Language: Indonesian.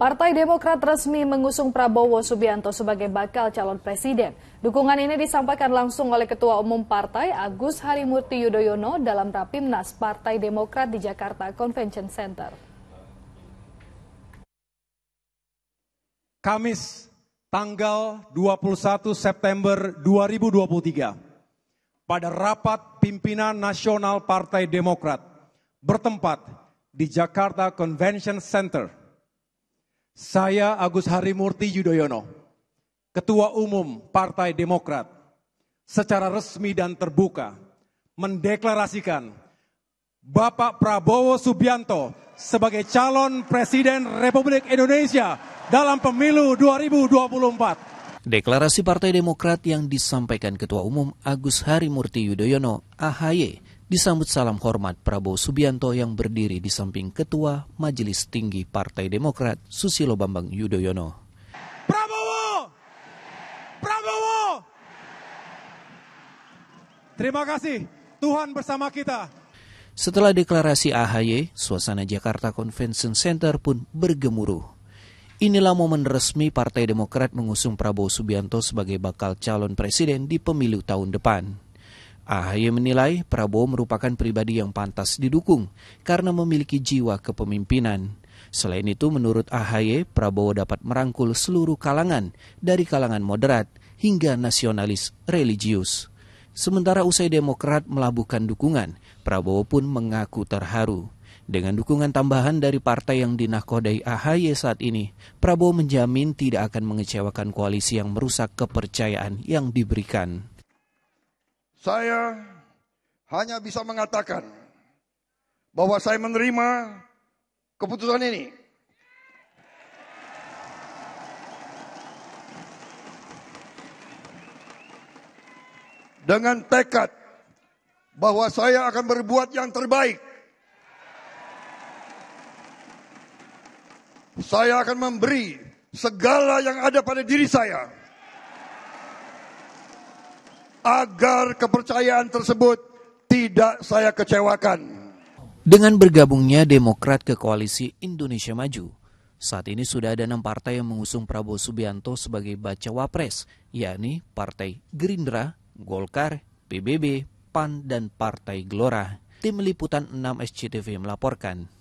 Partai Demokrat resmi mengusung Prabowo Subianto sebagai bakal calon presiden. Dukungan ini disampaikan langsung oleh Ketua Umum Partai Agus Harimurti Yudhoyono dalam Rapimnas Partai Demokrat di Jakarta Convention Center. Kamis tanggal 21 September 2023 pada rapat pimpinan nasional Partai Demokrat bertempat di Jakarta Convention Center saya Agus Harimurti Yudhoyono, Ketua Umum Partai Demokrat, secara resmi dan terbuka mendeklarasikan Bapak Prabowo Subianto sebagai calon Presiden Republik Indonesia dalam pemilu 2024. Deklarasi Partai Demokrat yang disampaikan Ketua Umum Agus Harimurti Yudhoyono AHY disambut salam hormat Prabowo Subianto yang berdiri di samping Ketua Majelis Tinggi Partai Demokrat Susilo Bambang Yudhoyono. Prabowo! Prabowo! Terima kasih, Tuhan bersama kita. Setelah deklarasi AHY, suasana Jakarta Convention Center pun bergemuruh. Inilah momen resmi Partai Demokrat mengusung Prabowo Subianto sebagai bakal calon presiden di pemilu tahun depan. AHY menilai Prabowo merupakan pribadi yang pantas didukung karena memiliki jiwa kepemimpinan. Selain itu, menurut AHY, Prabowo dapat merangkul seluruh kalangan, dari kalangan moderat hingga nasionalis religius. Sementara usai Demokrat melabuhkan dukungan, Prabowo pun mengaku terharu. Dengan dukungan tambahan dari partai yang dinakodai AHY saat ini, Prabowo menjamin tidak akan mengecewakan koalisi yang merusak kepercayaan yang diberikan. Saya hanya bisa mengatakan bahwa saya menerima keputusan ini. Dengan tekad bahwa saya akan berbuat yang terbaik. Saya akan memberi segala yang ada pada diri saya agar kepercayaan tersebut tidak saya kecewakan. Dengan bergabungnya Demokrat ke koalisi Indonesia Maju, saat ini sudah ada enam partai yang mengusung Prabowo Subianto sebagai baca wapres, yakni Partai Gerindra, Golkar, PBB, PAN, dan Partai Gelora. Tim Liputan 6 SCTV melaporkan.